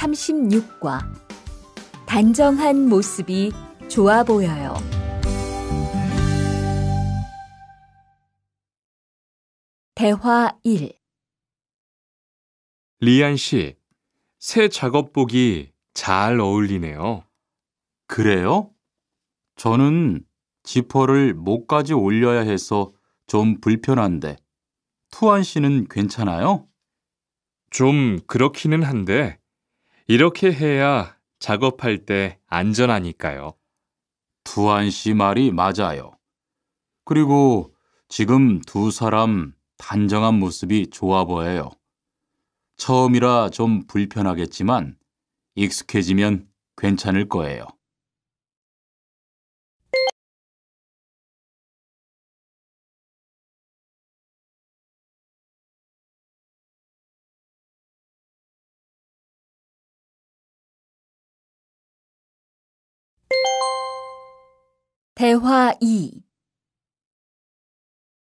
36과 단정한 모습이 좋아 보여요. 대화 1 리안 씨, 새 작업복이 잘 어울리네요. 그래요? 저는 지퍼를 목까지 올려야 해서 좀 불편한데, 투안 씨는 괜찮아요? 좀 그렇기는 한데, 이렇게 해야 작업할 때 안전하니까요. 투안 씨 말이 맞아요. 그리고 지금 두 사람 단정한 모습이 좋아 보여요. 처음이라 좀 불편하겠지만 익숙해지면 괜찮을 거예요. 대화 2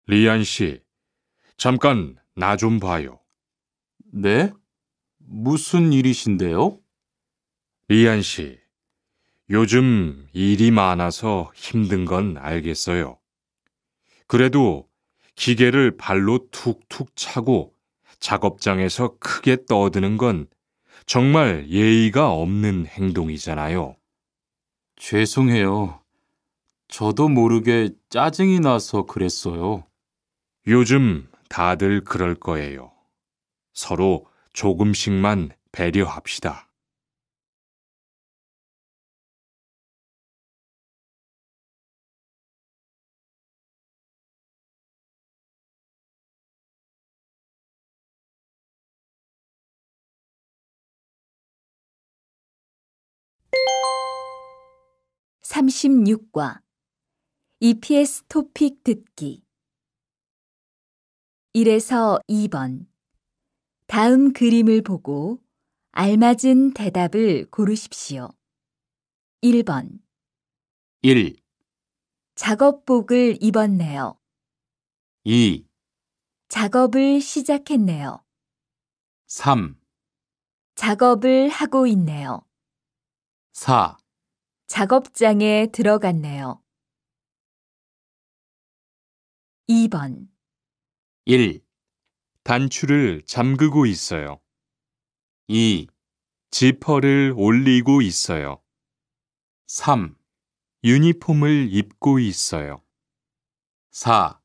리안 씨, 잠깐 나 좀 봐요. 네? 무슨 일이신데요? 리안 씨, 요즘 일이 많아서 힘든 건 알겠어요. 그래도 기계를 발로 툭툭 차고 작업장에서 크게 떠드는 건 정말 예의가 없는 행동이잖아요. 죄송해요. 저도 모르게 짜증이 나서 그랬어요. 요즘 다들 그럴 거예요. 서로 조금씩만 배려합시다. 삼십육과 EPS 토픽 듣기 1에서 2번 다음 그림을 보고 알맞은 대답을 고르십시오. 1번 1, 작업복을 입었네요. 2, 작업을 시작했네요. 3, 작업을 하고 있네요. 4, 작업장에 들어갔네요. 2번 1, 단추를 잠그고 있어요. 2, 지퍼를 올리고 있어요. 3, 유니폼을 입고 있어요. 4,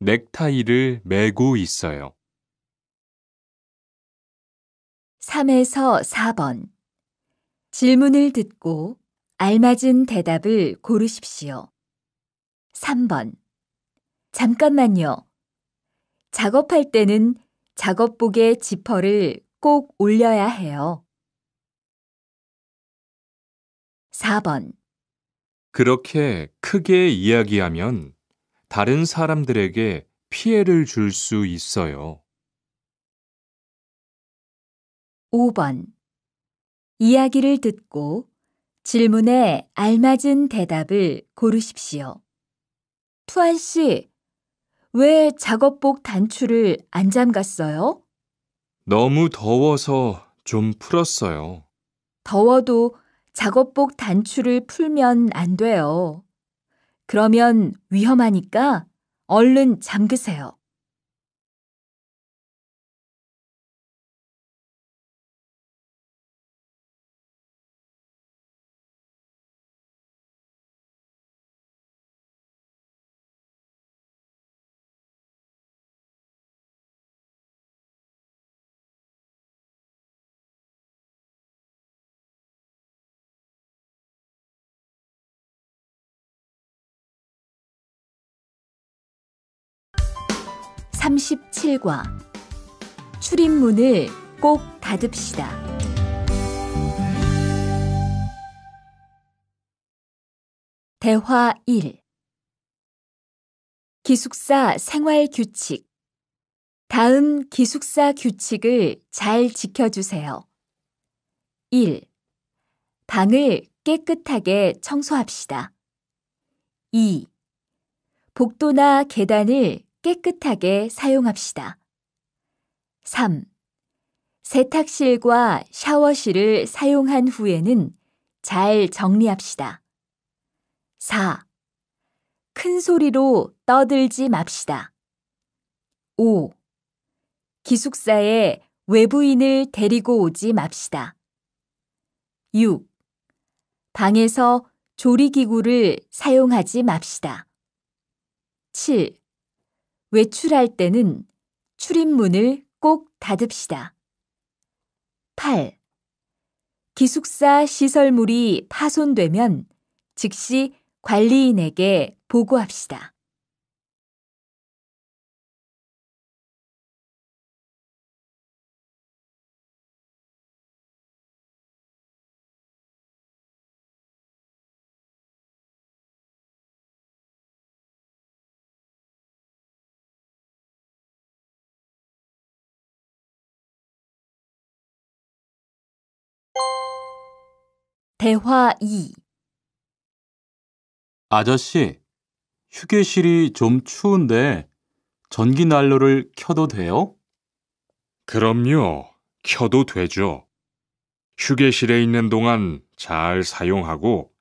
넥타이를 매고 있어요. 3에서 4번 질문을 듣고 알맞은 대답을 고르십시오. 3번 잠깐만요. 작업할 때는 작업복의 지퍼를 꼭 올려야 해요. 4번 그렇게 크게 이야기하면 다른 사람들에게 피해를 줄 수 있어요. 5번 이야기를 듣고 질문에 알맞은 대답을 고르십시오. 투안 씨, 왜 작업복 단추를 안 잠갔어요? 너무 더워서 좀 풀었어요. 더워도 작업복 단추를 풀면 안 돼요. 그러면 위험하니까 얼른 잠그세요. 삼십칠과 출입문을 꼭 닫읍시다. 대화 1 기숙사 생활 규칙 다음 기숙사 규칙을 잘 지켜주세요. 1. 방을 깨끗하게 청소합시다. 2. 복도나 계단을 깨끗하게 사용합시다. 3. 세탁실과 샤워실을 사용한 후에는 잘 정리합시다. 4. 큰 소리로 떠들지 맙시다. 5. 기숙사에 외부인을 데리고 오지 맙시다. 6. 방에서 조리기구를 사용하지 맙시다. 7. 외출할 때는 출입문을 꼭 닫읍시다. 8. 기숙사 시설물이 파손되면 즉시 관리인에게 보고합시다. 대화 2. 아저씨, 휴게실이 좀 추운데 전기 난로를 켜도 돼요? 그럼요. 켜도 되죠. 휴게실에 있는 동안 잘 사용하고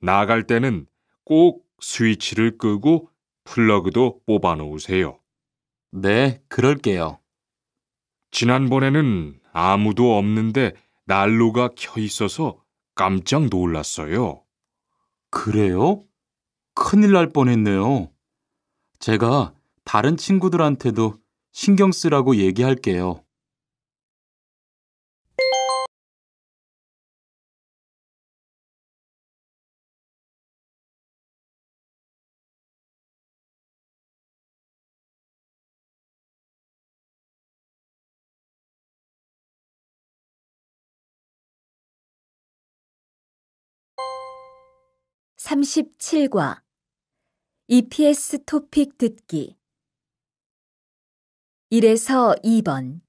나갈 때는 꼭 스위치를 끄고 플러그도 뽑아 놓으세요. 네, 그럴게요. 지난번에는 아무도 없는데 난로가 켜 있어서 깜짝 놀랐어요. 그래요? 큰일 날 뻔했네요. 제가 다른 친구들한테도 신경 쓰라고 얘기할게요. 삼십칠과 EPS 토픽 듣기 1에서 2번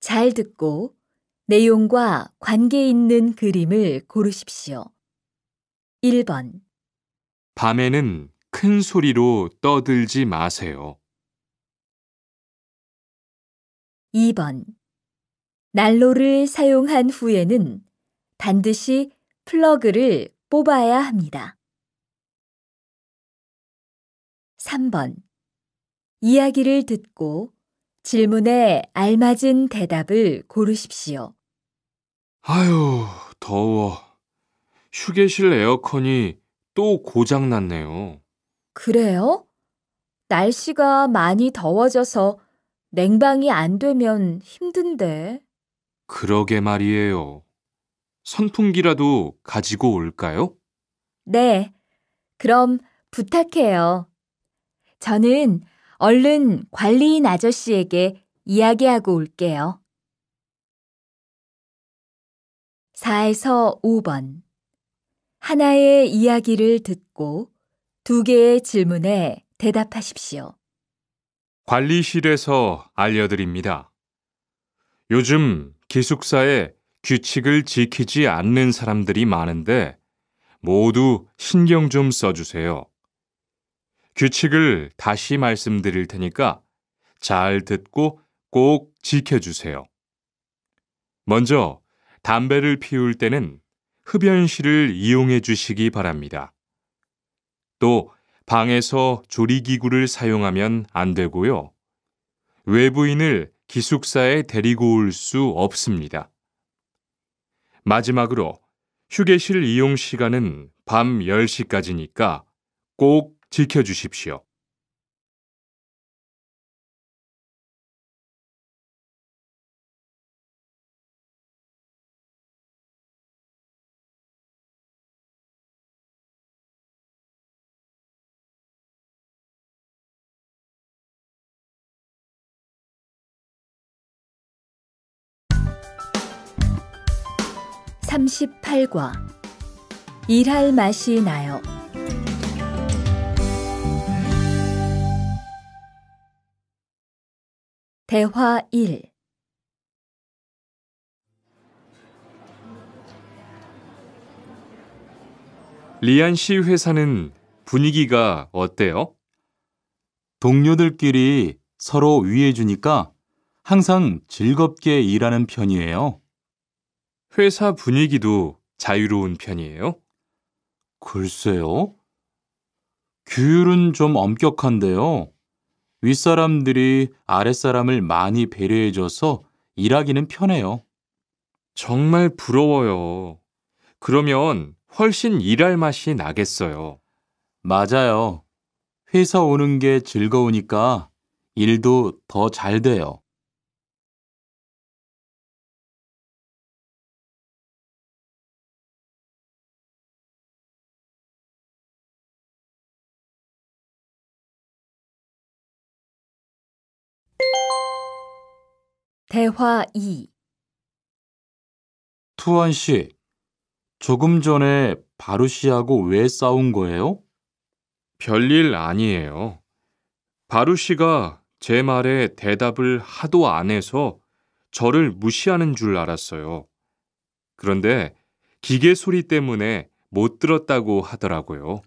잘 듣고 내용과 관계 있는 그림을 고르십시오. 1번 밤에는 큰 소리로 떠들지 마세요. 2번 난로를 사용한 후에는 반드시 플러그를 뽑아야 합니다. 3번 이야기를 듣고 질문에 알맞은 대답을 고르십시오. 아유, 더워. 휴게실 에어컨이 또 고장 났네요. 그래요? 날씨가 많이 더워져서 냉방이 안 되면 힘든데. 그러게 말이에요. 선풍기라도 가지고 올까요? 네, 그럼 부탁해요. 저는 얼른 관리인 아저씨에게 이야기하고 올게요. 4에서 5번. 하나의 이야기를 듣고 두 개의 질문에 대답하십시오. 관리실에서 알려드립니다. 요즘 기숙사에 규칙을 지키지 않는 사람들이 많은데 모두 신경 좀 써주세요. 규칙을 다시 말씀드릴 테니까 잘 듣고 꼭 지켜주세요. 먼저 담배를 피울 때는 흡연실을 이용해 주시기 바랍니다. 또 방에서 조리기구를 사용하면 안 되고요. 외부인을 기숙사에 데리고 올 수 없습니다. 마지막으로 휴게실 이용 시간은 밤 10시까지니까 꼭 지켜주십시오. 삼십팔과 일할 맛이 나요. 대화 1 리안 씨 회사는 분위기가 어때요? 동료들끼리 서로 위해주니까 항상 즐겁게 일하는 편이에요. 회사 분위기도 자유로운 편이에요? 글쎄요. 규율은 좀 엄격한데요. 윗사람들이 아랫사람을 많이 배려해줘서 일하기는 편해요. 정말 부러워요. 그러면 훨씬 일할 맛이 나겠어요. 맞아요. 회사 오는 게 즐거우니까 일도 더 잘 돼요. 대화 2. 투원 씨, 조금 전에 바루 씨하고 왜 싸운 거예요? 별일 아니에요. 바루 씨가 제 말에 대답을 하도 안 해서 저를 무시하는 줄 알았어요. 그런데 기계 소리 때문에 못 들었다고 하더라고요.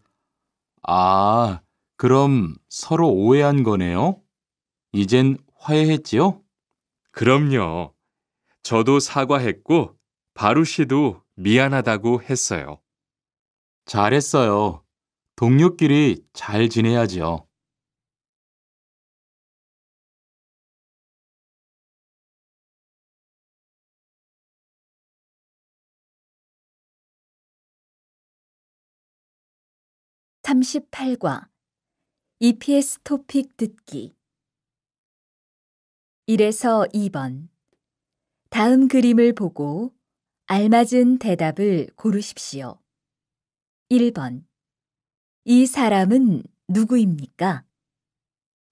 아, 그럼 서로 오해한 거네요? 이젠 화해했지요? 그럼요. 저도 사과했고 바루 씨도 미안하다고 했어요. 잘했어요. 동료끼리 잘 지내야지요. 삼십팔 과 EPS 토픽 듣기 1에서 2번 다음 그림을 보고 알맞은 대답을 고르십시오. 1번 이 사람은 누구입니까?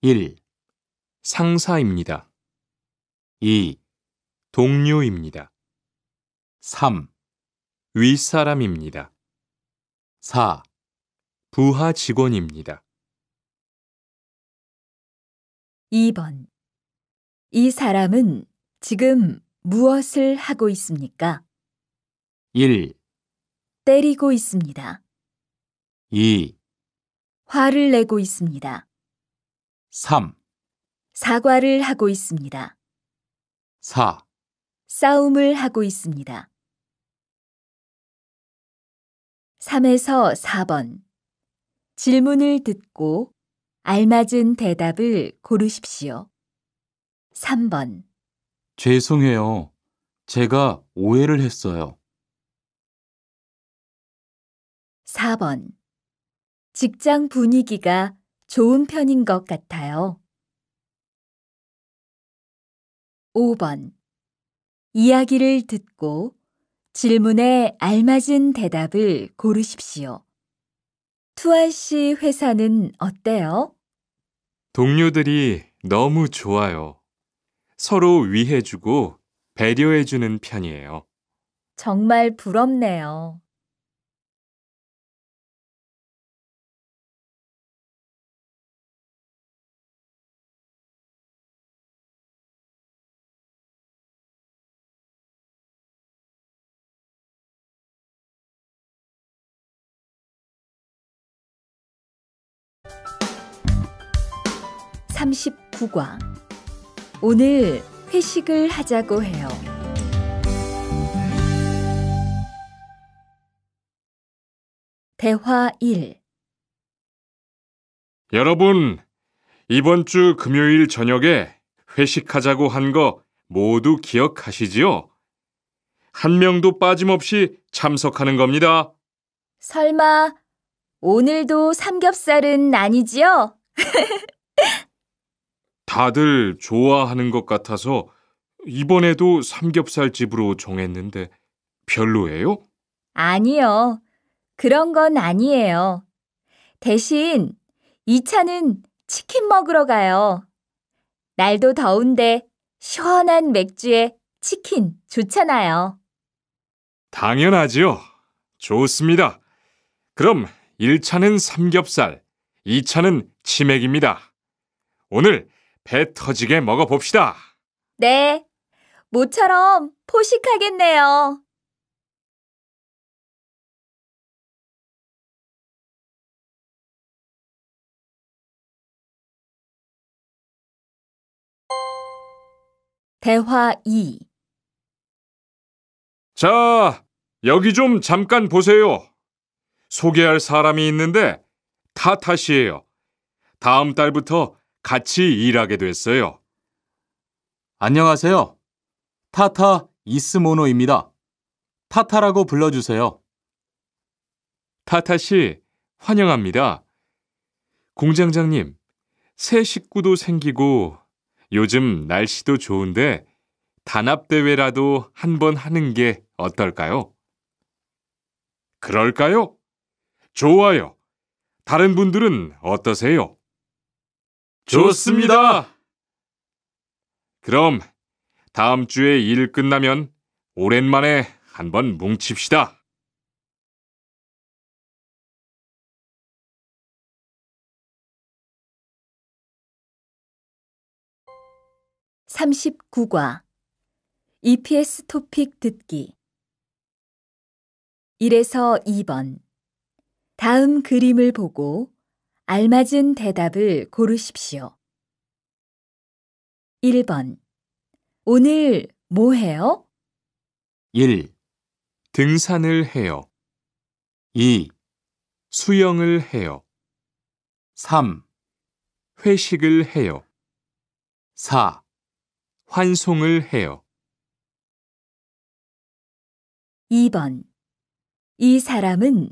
1, 상사입니다. 2, 동료입니다. 3, 윗사람입니다. 4, 부하 직원입니다. 2번 이 사람은 지금 무엇을 하고 있습니까? 1, 때리고 있습니다. 2, 화를 내고 있습니다. 3, 사과를 하고 있습니다. 4, 싸움을 하고 있습니다. 3에서 4번. 질문을 듣고 알맞은 대답을 고르십시오. 3번. 죄송해요. 제가 오해를 했어요. 4번. 직장 분위기가 좋은 편인 것 같아요. 5번. 이야기를 듣고 질문에 알맞은 대답을 고르십시오. 투아 씨 회사는 어때요? 동료들이 너무 좋아요. 서로 위해주고 배려해주는 편이에요. 정말 부럽네요. 삼십구 과 오늘 회식을 하자고 해요. 대화 1. 여러분, 이번 주 금요일 저녁에 회식하자고 한 거 모두 기억하시지요? 한 명도 빠짐없이 참석하는 겁니다. 설마 오늘도 삼겹살은 아니지요? 다들 좋아하는 것 같아서 이번에도 삼겹살 집으로 정했는데 별로예요? 아니요. 그런 건 아니에요. 대신 2차는 치킨 먹으러 가요. 날도 더운데 시원한 맥주에 치킨 좋잖아요. 당연하지요. 좋습니다. 그럼 1차는 삼겹살, 2차는 치맥입니다. 오늘 배 터지게 먹어봅시다. 네. 모처럼 포식하겠네요. 대화 2 자, 여기 좀 잠깐 보세요. 소개할 사람이 있는데 타타 씨예요. 다음 달부터 같이 일하게 됐어요. 안녕하세요. 타타 이스모노입니다. 타타라고 불러주세요. 타타 씨, 환영합니다. 공장장님, 새 식구도 생기고 요즘 날씨도 좋은데 단합대회라도 한번 하는 게 어떨까요? 그럴까요? 좋아요. 다른 분들은 어떠세요? 좋습니다. 그럼 다음 주에 일 끝나면 오랜만에 한번 뭉칩시다. 39과 EPS 토픽 듣기 1에서 2번 다음 그림을 보고 알맞은 대답을 고르십시오. 1번 오늘 뭐 해요? 1, 등산을 해요. 2, 수영을 해요. 3, 회식을 해요. 4, 환송을 해요. 2번 이 사람은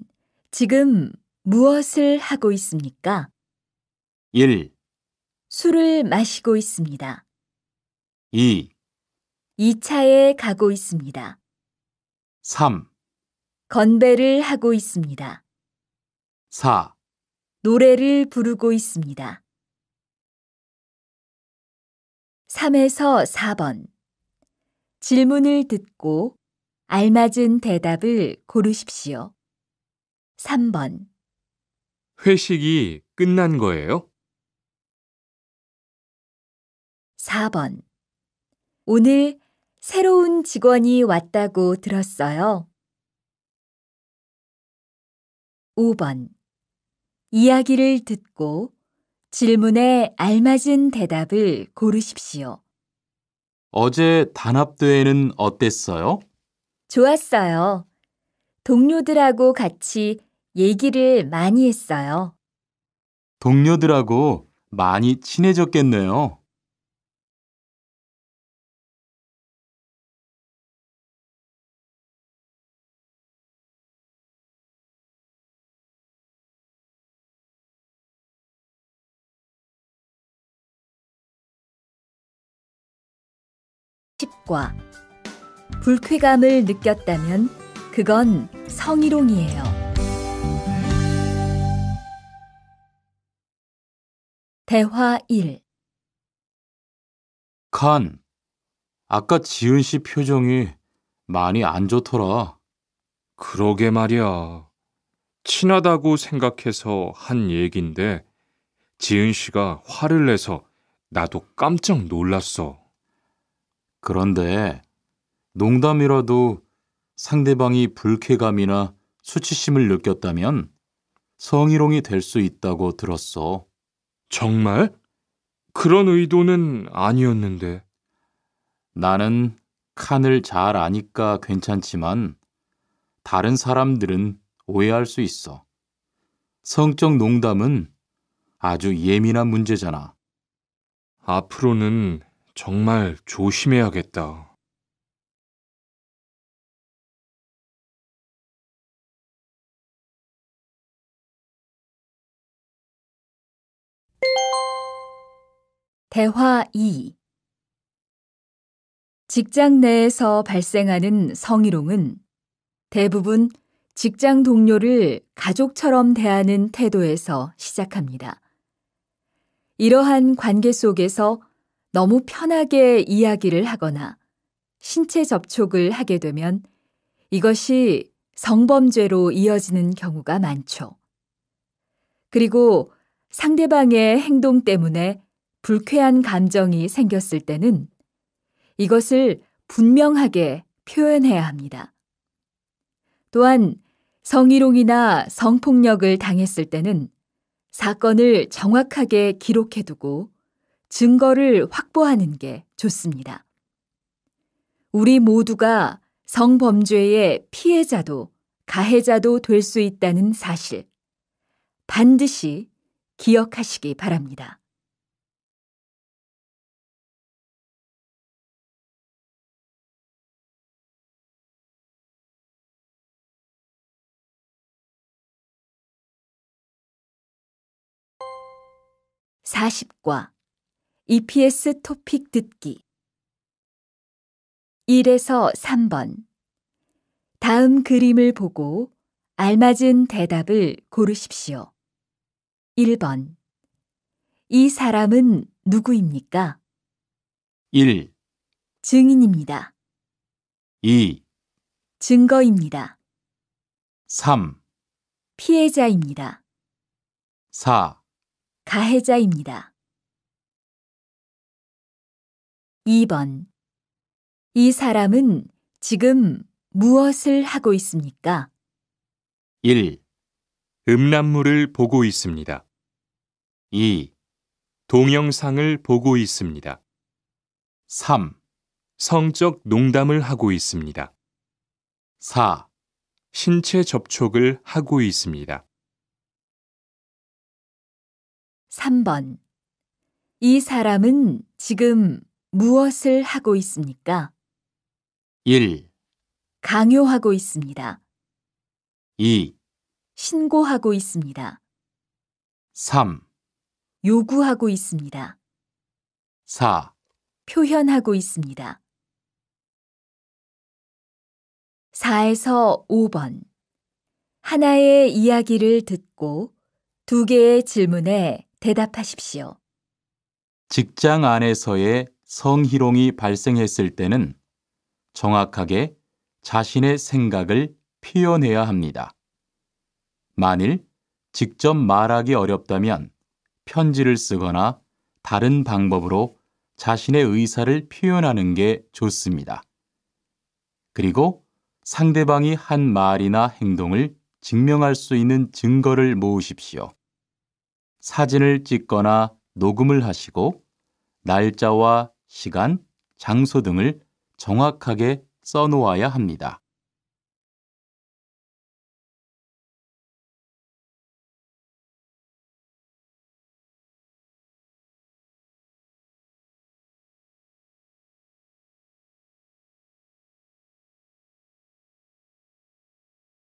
지금 무엇을 하고 있습니까? 1, 술을 마시고 있습니다. 2, 2차에 가고 있습니다. 3, 건배를 하고 있습니다. 4, 노래를 부르고 있습니다. 3에서 4번. 질문을 듣고 알맞은 대답을 고르십시오. 3번. 회식이 끝난 거예요? 4번. 오늘 새로운 직원이 왔다고 들었어요. 5번. 이야기를 듣고 질문에 알맞은 대답을 고르십시오. 어제 단합대회는 어땠어요? 좋았어요. 동료들하고 같이 얘기를 많이 했어요. 동료들하고 많이 친해졌겠네요. 과 불쾌감을 느꼈다면 그건 성희롱이에요. 대화 1 칸, 아까 지은 씨 표정이 많이 안 좋더라. 그러게 말이야. 친하다고 생각해서 한 얘긴데 지은 씨가 화를 내서 나도 깜짝 놀랐어. 그런데 농담이라도 상대방이 불쾌감이나 수치심을 느꼈다면 성희롱이 될 수 있다고 들었어. 정말? 그런 의도는 아니었는데. 나는 칸을 잘 아니까 괜찮지만 다른 사람들은 오해할 수 있어. 성적 농담은 아주 예민한 문제잖아. 앞으로는 정말 조심해야겠다. 대화 2 직장 내에서 발생하는 성희롱은 대부분 직장 동료를 가족처럼 대하는 태도에서 시작합니다. 이러한 관계 속에서 너무 편하게 이야기를 하거나 신체 접촉을 하게 되면 이것이 성범죄로 이어지는 경우가 많죠. 그리고 상대방의 행동 때문에 불쾌한 감정이 생겼을 때는 이것을 분명하게 표현해야 합니다. 또한 성희롱이나 성폭력을 당했을 때는 사건을 정확하게 기록해두고 증거를 확보하는 게 좋습니다. 우리 모두가 성범죄의 피해자도 가해자도 될 수 있다는 사실 반드시 기억하시기 바랍니다. 사십과 EPS 토픽 듣기 1에서 3번 다음 그림을 보고 알맞은 대답을 고르십시오. 1번 이 사람은 누구입니까? 1, 증인입니다. 2, 증거입니다. 3, 피해자입니다. 4, 가해자입니다. 2번 이 사람은 지금 무엇을 하고 있습니까? 1, 음란물을 보고 있습니다. 2, 동영상을 보고 있습니다. 3, 성적 농담을 하고 있습니다. 4, 신체 접촉을 하고 있습니다. 3번 이 사람은 지금 무엇을 하고 있습니까? 1, 강요하고 있습니다. 2, 신고하고 있습니다. 3, 요구하고 있습니다. 4, 표현하고 있습니다. 4에서 5번. 하나의 이야기를 듣고 두 개의 질문에 대답하십시오. 직장 안에서의 성희롱이 발생했을 때는 정확하게 자신의 생각을 표현해야 합니다. 만일 직접 말하기 어렵다면 편지를 쓰거나 다른 방법으로 자신의 의사를 표현하는 게 좋습니다. 그리고 상대방이 한 말이나 행동을 증명할 수 있는 증거를 모으십시오. 사진을 찍거나 녹음을 하시고 날짜와 시간, 장소 등을 정확하게 써놓아야 합니다.